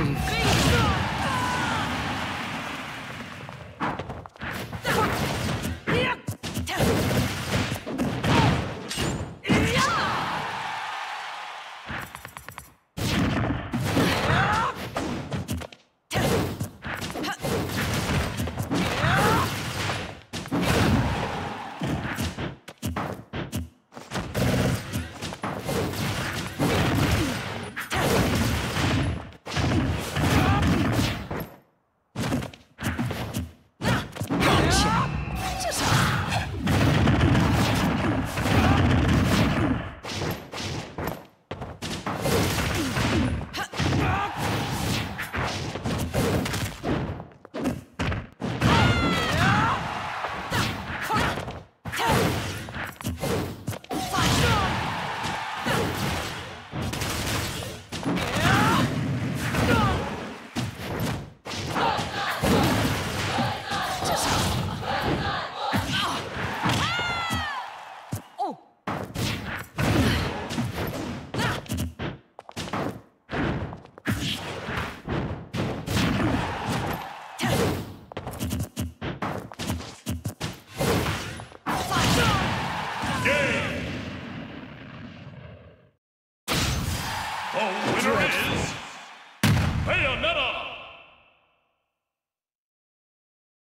Wolf.